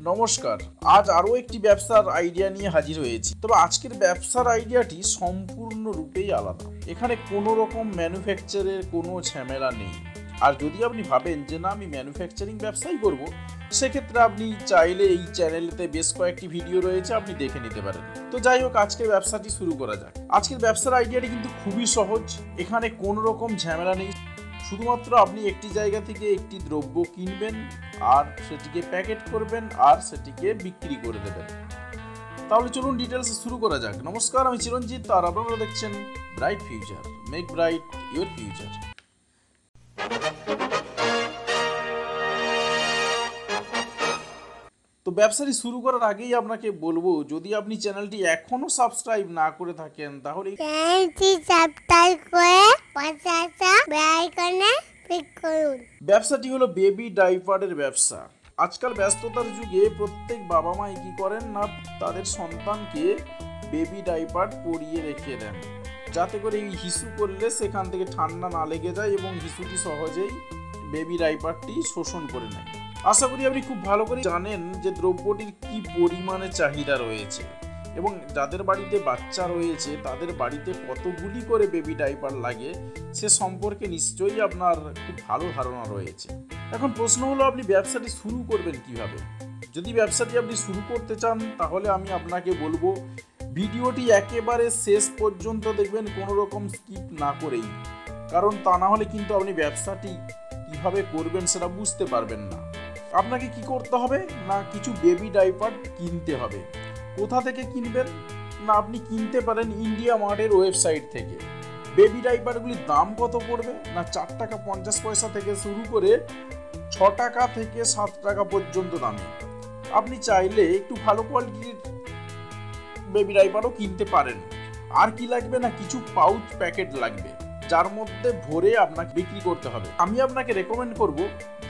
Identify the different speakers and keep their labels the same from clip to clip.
Speaker 1: নমস্কার। আজ আরও একটি ব্যবসার আইডিয়া নিয়ে হাজির হয়েছি। তবে আজকের ব্যবসার আইডিয়াটি সম্পূর্ণরূপেই আলাদা। এখানে কোনো রকম ম্যানুফ্যাকচারের কোনো ঝামেলা নেই। আর যদি আপনি ভাবেন যে, না, আমি ম্যানুফ্যাকচারিং ব্যবসাই করব, সেক্ষেত্রে আপনি চাইলে এই চ্যানেলেতে বেশ কয়েকটি ভিডিও রয়েছে, আপনি দেখে নিতে পারেন। তো যাই হোক আজকের ব্যবসাটি শুরু করা যাক। আজকের ব্যবসার আইডিয়াটি কিন্তু খুবই সহজ। এখানে কোনো রকম ঝামেলা নেই। শুধুমাত্র আপনি একটি জায়গা থেকে একটি দ্রব্য কিনবেন আর সেটিকে প্যাকেট করবেন আর সেটিকে বিক্রি করে দেবেন। তাহলে চলুন ডিটেলস শুরু করা যাক। নমস্কার, আমি চিরঞ্জিত আর আপনারা দেখছেন bright future make bright your future তো ব্যবসাটি শুরু করার আগেই আপনাকে বলব, যদি আপনি চ্যানেলটি এখনও সাবস্ক্রাইব না করে থাকেন, তাহলে
Speaker 2: চ্যানেলটি সাবস্ক্রাইব করে পাশে আসা বেল আইকনে করুন
Speaker 1: ব্যবসাটি হলো বেবি ডাইপারের ব্যবসা। আজকাল ব্যস্ততার যুগে প্রত্যেক বাবা মাই কি করেন না, তাদের সন্তানকে বেবি ডাইপার পরিয়ে রেখে দেন। যাতে করে এই হিসু করলে সেখান থেকে ঠান্ডা না লেগে যায় এবং হিসুটি সহজেই বেবি ডাইপারটি শোষণ করে নেয়। আশা করি আপনি খুব ভালো করে জানেন যে দ্রব্যটির কি পরিমাণে চাহিদা রয়েছে। এবং যাদের বাড়িতে বাচ্চা রয়েছে, তাদের বাড়িতে কতগুলি করে বেবি ডাইপার লাগে, সে সম্পর্কে নিশ্চয়ই আপনার খুব ভালো ধারণা রয়েছে। এখন প্রশ্ন হলো, আপনি ব্যবসাটি শুরু করবেন কীভাবে? যদি ব্যবসাটি আপনি শুরু করতে চান, তাহলে আমি আপনাকে বলব, ভিডিওটি একেবারে শেষ পর্যন্ত দেখবেন, কোনো রকম স্কিপ না করেই। কারণ তা না হলে কিন্তু আপনি ব্যবসাটি কীভাবে করবেন সেটা বুঝতে পারবেন না। আপনাকে কি করতে হবে? না, কিছু বেবি ডাইপার কিনতে হবে। কোথা থেকে কিনবেন? না, আপনি কিনতে পারেন ইন্ডিয়া মার্টের ওয়েবসাইট থেকে। বেবি ডাইপারগুলির দাম কত পড়বে? না, চার টাকা পঞ্চাশ পয়সা থেকে শুরু করে ছ টাকা থেকে সাত টাকা পর্যন্ত দামে। আপনি চাইলে একটু ভালো কোয়ালিটির বেবি ডাইপারও কিনতে পারেন। আর কি লাগবে না, কিছু পাউচ প্যাকেট লাগবে, যার মধ্যে ভরে আপনাকে বিক্রি করতে হবে। আমি আপনাকে রেকমেন্ড করব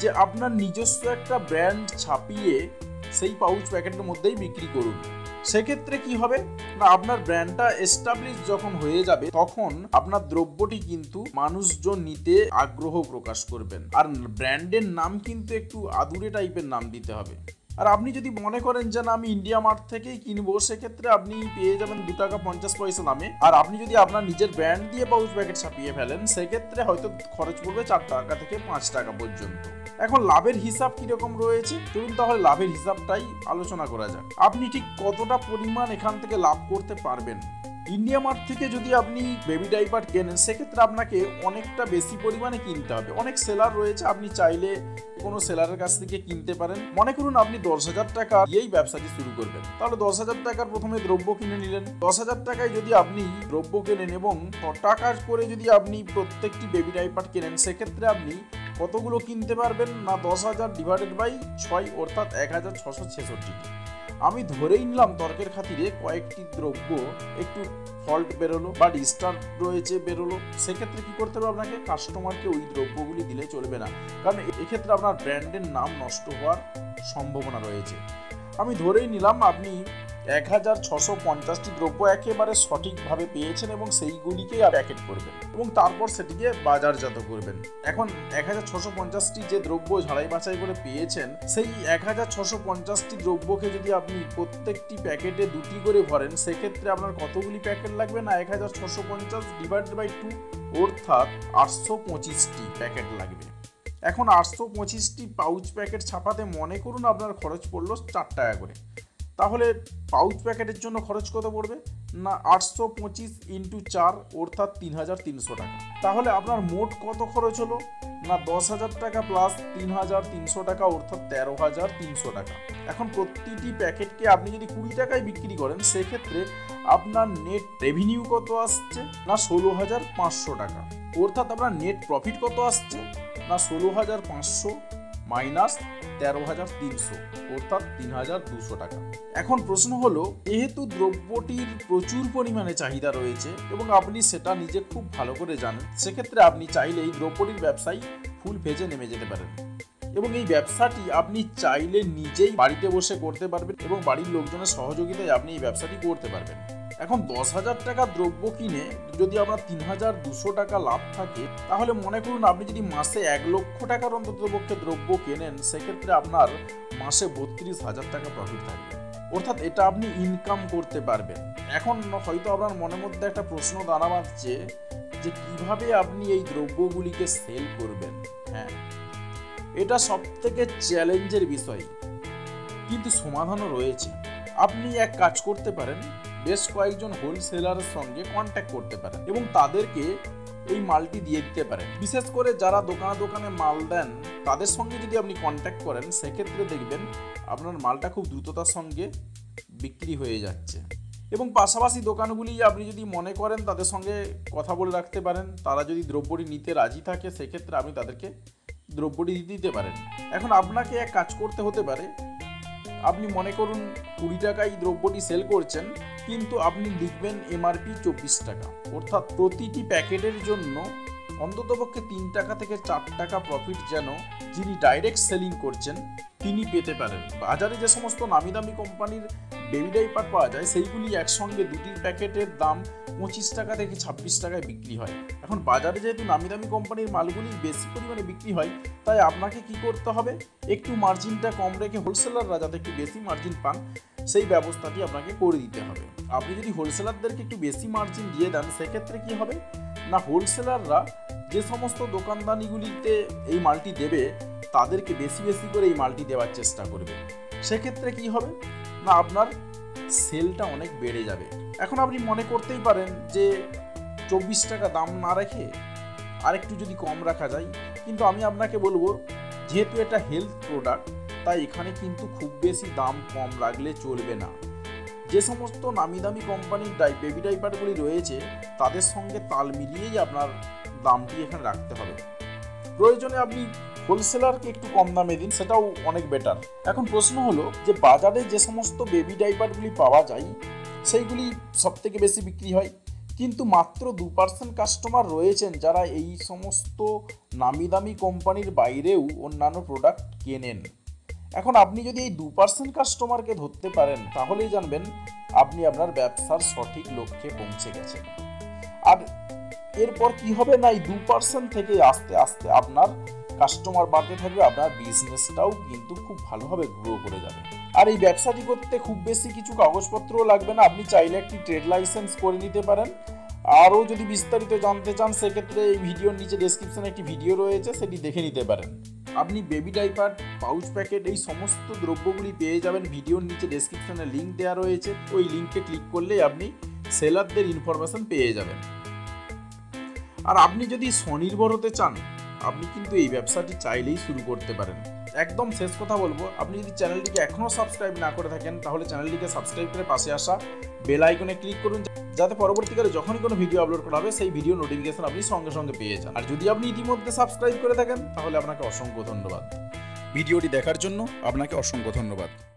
Speaker 1: যে আপনার নিজস্ব একটা ব্র্যান্ড ছাপিয়ে সেই পাউচ প্যাকেটের মধ্যেই বিক্রি করুন। সেক্ষেত্রে কি হবে? না, আপনার ব্র্যান্ডটা এস্টাবলিশ যখন হয়ে যাবে, তখন আপনার দ্রব্যটি কিন্তু মানুষজন নিতে আগ্রহ প্রকাশ করবেন। আর ব্র্যান্ডের নাম কিন্তু একটু আদুরে টাইপের নাম দিতে হবে। আর আপনি যদি মনে করেন যে, না, আমি ইন্ডিয়া মার্ট থেকেই কিনবো, সেক্ষেত্রে আপনি পেয়ে যাবেন দু টাকা পঞ্চাশ পয়সা দামে। আর আপনি যদি আপনার নিজের ব্র্যান্ড দিয়ে পাউচ প্যাকেট ছাপিয়ে ফেলেন, সেক্ষেত্রে হয়তো খরচ পড়বে চার টাকা থেকে পাঁচ টাকা পর্যন্ত। এখন লাভের হিসাব কীরকম রয়েছে? চলুন তাহলে লাভের হিসাবটাই আলোচনা করা যাক। আপনি ঠিক কতটা পরিমাণ এখান থেকে লাভ করতে পারবেন? ইন্ডিয়া মার্ট থেকে যদি আপনি বেবি ডাইপার কেনেন, সেক্ষেত্রে আপনাকে অনেকটা বেশি পরিমাণে কিনতে হবে। অনেক সেলার রয়েছে, আপনি চাইলে কোনো সেলারের কাছ থেকে কিনতে পারেন। মনে করুন আপনি দশ হাজার টাকা দিয়েই ব্যবসাটি শুরু করবেন। তাহলে দশ হাজার টাকার প্রথমে দ্রব্য কিনে নিলেন। দশ হাজার টাকায় যদি আপনি দ্রব্য কেনেন এবং টাকা করে যদি আপনি প্রত্যেকটি বেবি ডাইপার কেনেন, সেক্ষেত্রে আপনি কতগুলো কিনতে পারবেন না দশ হাজার ডিভাইডেড বাই ছয় অর্থাৎ এক হাজার ছশো ছেষট্টিটি আমি ধরেই নিলাম তর্কের খাতিরে কয়েকটি দ্রব্য একটু ফল্ট বেরোলো বা ডিস্টার্ব রয়েছে, বেরোলো। সেক্ষেত্রে কি করতে হবে আপনাকে? কাস্টমারকে ওই দ্রব্যগুলি দিলে চলবে না। কারণ এক্ষেত্রে আপনার ব্র্যান্ডের নাম নষ্ট হওয়ার সম্ভাবনা রয়েছে। আমি ধরেই নিলাম আপনি এক হাজার ছশো পঞ্চাশটি দ্রব্য একেবারে সঠিকভাবে পেয়েছেন এবং সেইগুলিকেই প্যাকেট করবেন এবং তারপর সেটিকে বাজারজাত করবেন। এখন এক হাজার ছশো পঞ্চাশটি যে দ্রব্য ঝাড়াই বাছাই করে পেয়েছেন, সেই এক হাজার ছশো পঞ্চাশটি দ্রব্যকে যদি আপনি প্রত্যেকটি প্যাকেটে দুটি করে ভরেন, সেক্ষেত্রে আপনার কতগুলি প্যাকেট লাগবে না? এক হাজার ছশো পঞ্চাশ ডিভাইড বাই টু অর্থাৎ আটশো পঁচিশটি প্যাকেট লাগবে। এখন আটশো পঁচিশটি পাউচ প্যাকেট ছাপাতে মনে করুন, আপনার খরচ পড়ল চার টাকা করে। তাহলে পাউচ প্যাকেটের জন্য খরচ কত পড়বে? না, আটশো পঁচিশ ইন্টু চার, অর্থাৎ তিন হাজার তিনশো টাকা। তাহলে আপনার মোট কত খরচ হলো? না দশ হাজার টাকা প্লাস তিন হাজার তিনশো টাকা, অর্থাৎ তেরো হাজার তিনশো টাকা। এখন প্রতিটি প্যাকেটকে আপনি যদি কুড়ি টাকায় বিক্রি করেন, সেক্ষেত্রে আপনার নেট রেভিনিউ কত আসছে? না ষোলো হাজার পাঁচশো টাকা। অর্থাৎ আপনার নেট প্রফিট কত আসছে? না ষোলো হাজার পাঁচশো মাইনাস তেরো হাজার তিনশো, অর্থাৎ তিন হাজার দুশো টাকা। এখন প্রশ্ন হলো, যেহেতু দ্রব্যটির প্রচুর পরিমাণে চাহিদা রয়েছে এবং আপনি সেটা নিজে খুব ভালো করে জানেন, সেক্ষেত্রে আপনি চাইলে এই দ্রব্যটির ব্যবসায় ফুল ভেজে নেমে যেতে পারেন। এবং এই ব্যবসাটি আপনি চাইলে নিজেই বাড়িতে বসে করতে পারবেন এবং বাড়ির লোকজনের সহযোগিতায় আপনি এই ব্যবসাটি করতে পারবেন। এখন দশ হাজার টাকা দ্রব্য কিনে যদি আপনার তিন হাজার দুশো টাকা লাভ থাকে, তাহলে মনে করুন আপনি যদি মাসে এক লক্ষ টাকার অন্তত পক্ষে দ্রব্য কেনেন, সেক্ষেত্রে আপনার মাসে বত্রিশ হাজার টাকা প্রফিট থাকবে। অর্থাৎ এটা আপনি ইনকাম করতে পারবেন। এখন হয়তো আপনার মনের মধ্যে একটা প্রশ্ন দানা বাঁধছে যে কীভাবে আপনি এই দ্রব্যগুলিকে সেল করবেন হ্যাঁ? এটা সব থেকে চ্যালেঞ্জের বিষয়। কিন্তু সমাধানও রয়েছে। আপনি এক কাজ করতে পারেন, বেশ কয়েকজন হোলসেলারের সঙ্গে কন্ট্যাক্ট করতে পারেন এবং তাদেরকে এই মালটি দিয়ে দিতে পারেন বিশেষ করে যারা দোকানে দোকানে মাল দেন, তাদের সঙ্গে যদি আপনি কন্ট্যাক্ট করেন, সেক্ষেত্রে দেখবেন আপনার মালটা খুব দ্রুততার সঙ্গে বিক্রি হয়ে যাচ্ছে। এবং পাশাপাশি দোকানগুলি আপনি যদি মনে করেন, তাদের সঙ্গে কথা বলে রাখতে পারেন, তারা যদি দ্রব্যটি নিতে রাজি থাকে, সেক্ষেত্রে আপনি তাদেরকে দ্রব্যটি দিতে পারেন। এখন আপনাকে এক কাজ করতে হতে পারে আপনি মনে করুন কুড়ি টাকায় দ্রব্যটি সেল করছেন, কিন্তু আপনি লিখবেন এমআরপি চব্বিশ টাকা। অর্থাৎ প্রতিটি প্যাকেটের জন্য অন্ততপক্ষে তিন টাকা থেকে চার টাকা প্রফিট যেন যিনি ডাইরেক্ট সেলিং করছেন, তিনি পেতে পারেন। বাজারে যে সমস্ত নামি দামি কোম্পানির বেবি ডাইপার পাওয়া যায়, সেইগুলি একসঙ্গে দুটি প্যাকেটের দাম পঁচিশ টাকা থেকে ছাব্বিশ টাকায় বিক্রি হয়। এখন বাজারে যেহেতু নামি দামি কোম্পানির মালগুলি বেশি পরিমাণে বিক্রি হয়, তাই আপনাকে কি করতে হবে? একটু মার্জিনটা কম রেখে হোলসেলাররা যাতে একটু বেশি মার্জিন পান, সেই ব্যবস্থাটি আপনাকে করে দিতে হবে। আপনি যদি হোলসেলারদেরকে একটু বেশি মার্জিন দিয়ে দেন, সেক্ষেত্রে কি হবে? না, হোলসেলাররা যে সমস্ত দোকানদানিগুলিতে এই মালটি দেবে, তাদেরকে বেশি বেশি করে এই মালটি দেওয়ার চেষ্টা করবে। সেক্ষেত্রে কি হবে? না, আপনার সেলটা অনেক বেড়ে যাবে। এখন আপনি মনে করতেই পারেন যে চব্বিশ টাকা দাম না রেখে আরেকটু যদি কম রাখা যায়, কিন্তু আমি আপনাকে বলব, যেহেতু এটা হেলথ প্রোডাক্ট তাই এখানে কিন্তু খুব বেশি দাম কম রাখলে চলবে না। যে সমস্ত নামি দামি কোম্পানির ডাই বেবি ডাইপারগুলি রয়েছে, তাদের সঙ্গে তাল মিলিয়েই আপনার দামটি এখানে রাখতে হবে। প্রয়োজনে আপনি হোলসেলারকে একটু কম দামে দিন, সেটাও অনেক বেটার এখন প্রশ্ন হলো যে বাজারে যে সমস্ত বেবি ডাইপারগুলি পাওয়া যায়, সেইগুলি সব থেকে বেশি বিক্রি হয়? কিন্তু মাত্র দু পার্সেন্ট কাস্টমার রয়েছেন যারা এই সমস্ত নামি দামি কোম্পানির বাইরেও অন্যান্য প্রোডাক্ট কেনেন। এখন আপনি যদি এই দু পার্সেন্ট কাস্টমারকে ধরতে পারেন, তাহলেই জানবেন আপনি আপনার ব্যবসার সঠিক লক্ষ্যে পৌঁছে গেছেন। আর এরপর কি হবে না এই দু পার্সেন্ট থেকে আস্তে আস্তে আপনার কাস্টমার বাড়তে থাকবে, আপনার বিজনেসটাও কিন্তু খুব ভালোভাবে গ্রো করে যাবে। আর এই ব্যবসাটি করতে খুব বেশি কিছু কাগজপত্রও লাগবে না, আপনি চাইলে একটি ট্রেড লাইসেন্স করে নিতে পারেন। আরও যদি বিস্তারিত জানতে চান, সেক্ষেত্রে এই ভিডিওর নিচে ডেসক্রিপশনে একটি ভিডিও রয়েছে, সেটি দেখে নিতে পারেন। আপনি বেবি ডাইপার পাউচ প্যাকেট এই সমস্ত দ্রব্যগুলি পেয়ে যাবেন, ভিডিওর নিচে ডেসক্রিপশনে লিঙ্ক দেওয়া রয়েছে। ওই লিঙ্কে ক্লিক করলেই আপনি সেলারদের ইনফরমেশন পেয়ে যাবেন। আর আপনি যদি স্বনির্ভর হতে চান আপনি কিন্তু এই ব্যবসাটি চাইলেই শুরু করতে পারেন। একদম শেষ কথা বলব, আপনি যদি চ্যানেলটিকে এখনও সাবস্ক্রাইব না করে থাকেন, তাহলে চ্যানেলটিকে সাবস্ক্রাইব করে পাশে আসা বেল আইকনে ক্লিক করুন, যাতে পরবর্তীকালে যখনই কোনো ভিডিও আপলোড করা হবে, সেই ভিডিও নোটিফিকেশন আপনি সঙ্গে সঙ্গে পেয়ে যান। আর যদি আপনি ইতিমধ্যে সাবস্ক্রাইব করে থাকেন, তাহলে আপনাকে অসংখ্য ধন্যবাদ। ভিডিওটি দেখার জন্য আপনাকে অসংখ্য ধন্যবাদ।